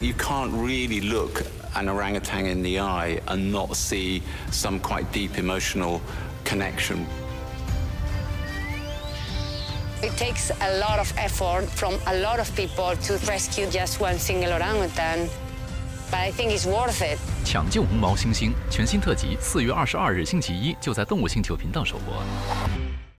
You can't really look an orangutan in the eye and not see some quite deep emotional connection. It takes a lot of effort from a lot of people to rescue just one single orangutan, but I think it's worth it. 抢救红毛猩猩全新特辑，四月二十二日星期一就在动物星球频道首播。